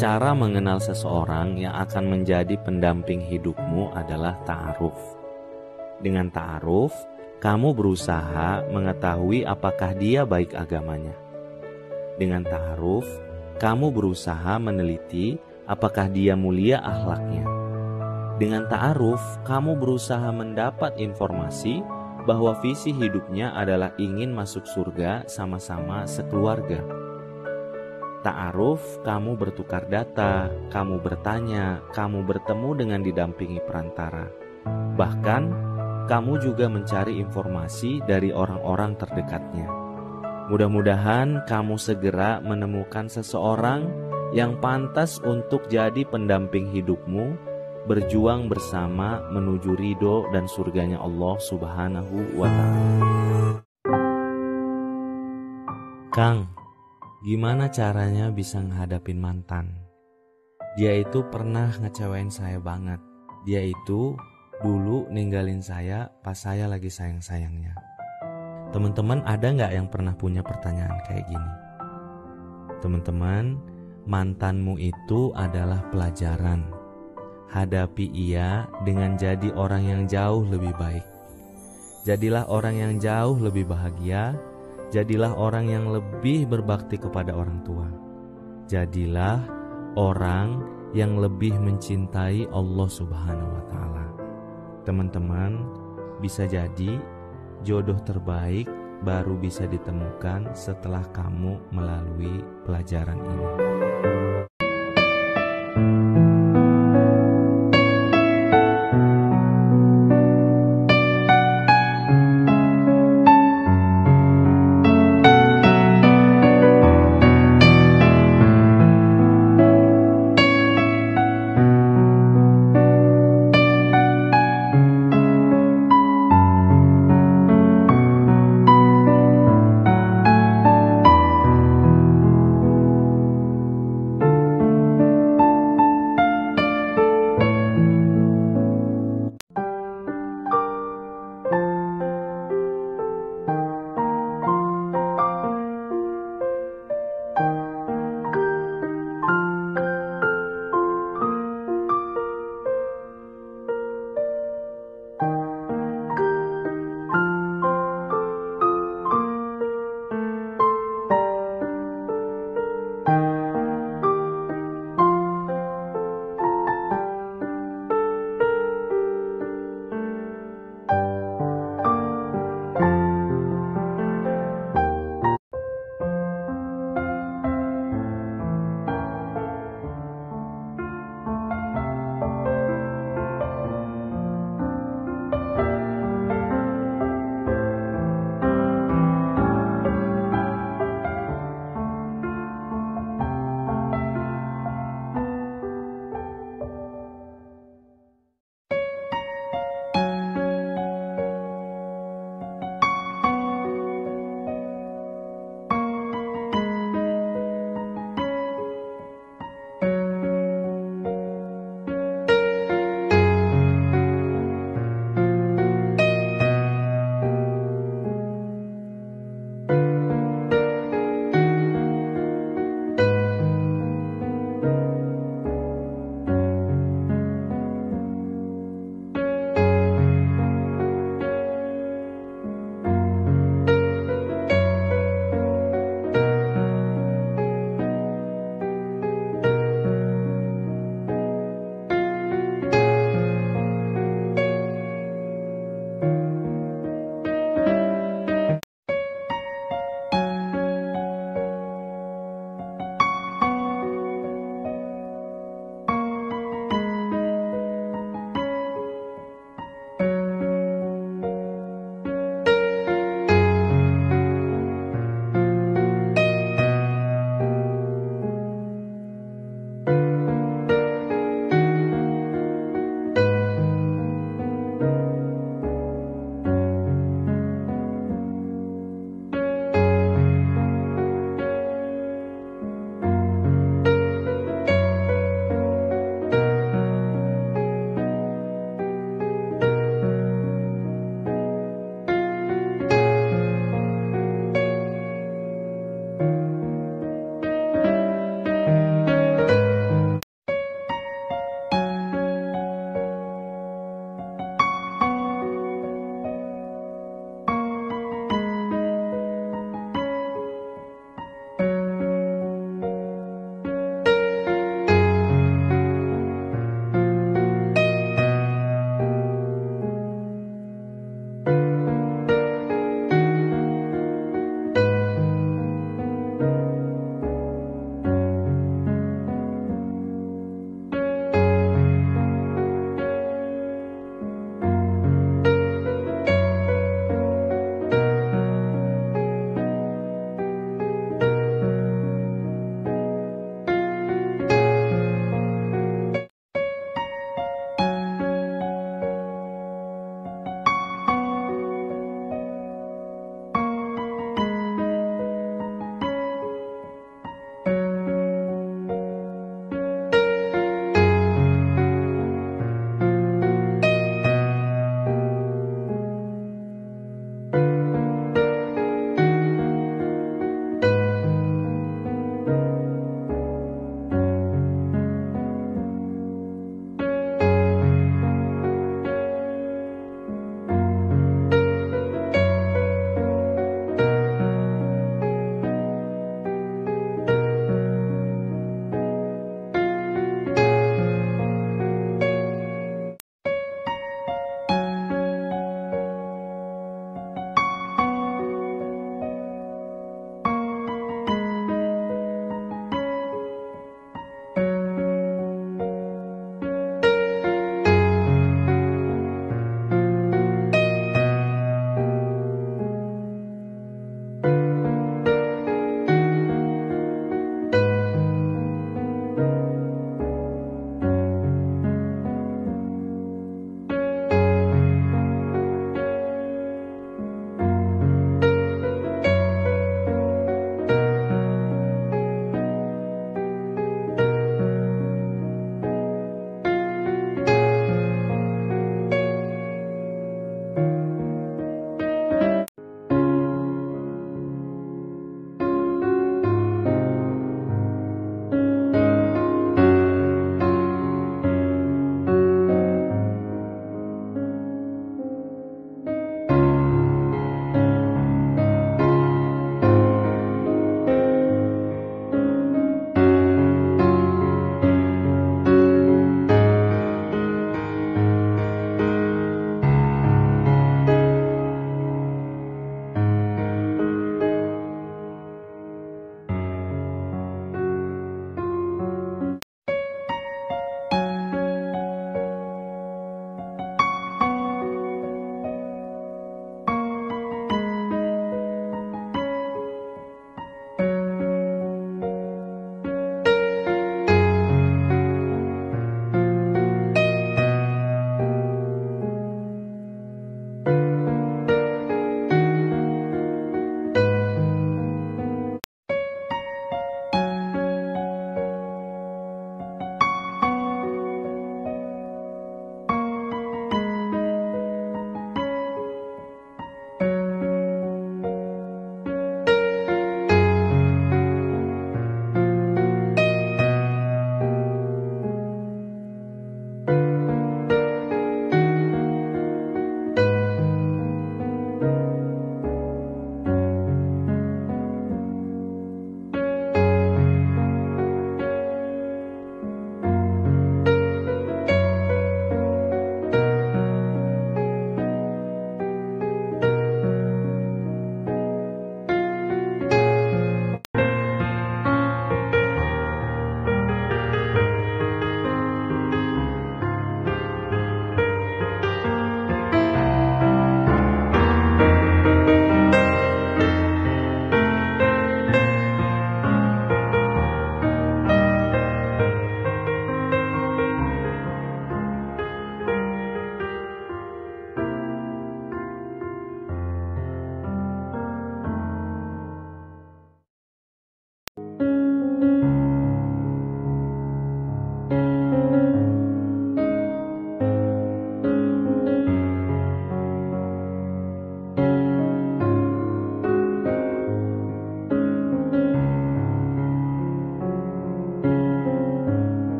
Cara mengenal seseorang yang akan menjadi pendamping hidupmu adalah ta'aruf. Dengan ta'aruf, kamu berusaha mengetahui apakah dia baik agamanya. Dengan ta'aruf, kamu berusaha meneliti apakah dia mulia akhlaknya. Dengan ta'aruf, kamu berusaha mendapat informasi bahwa visi hidupnya adalah ingin masuk surga sama-sama sekeluarga. Ta'aruf, kamu bertukar data, kamu bertanya, kamu bertemu dengan didampingi perantara. Bahkan, kamu juga mencari informasi dari orang-orang terdekatnya. Mudah-mudahan kamu segera menemukan seseorang yang pantas untuk jadi pendamping hidupmu berjuang bersama menuju ridho dan surganya Allah Subhanahu wa Ta'ala. Kang, gimana caranya bisa menghadapin mantan? Dia itu pernah ngecewain saya banget. Dia itu dulu ninggalin saya pas saya lagi sayang-sayangnya. Teman-teman ada nggak yang pernah punya pertanyaan kayak gini? Teman-teman, mantanmu itu adalah pelajaran hadapi ia dengan jadi orang yang jauh lebih baik. Jadilah orang yang jauh lebih bahagia, Jadilah orang yang lebih berbakti kepada orang tua. Jadilah orang yang lebih mencintai Allah Subhanahu wa taala. Teman-teman, bisa jadi jodoh terbaik baru bisa ditemukan setelah kamu melalui pelajaran ini.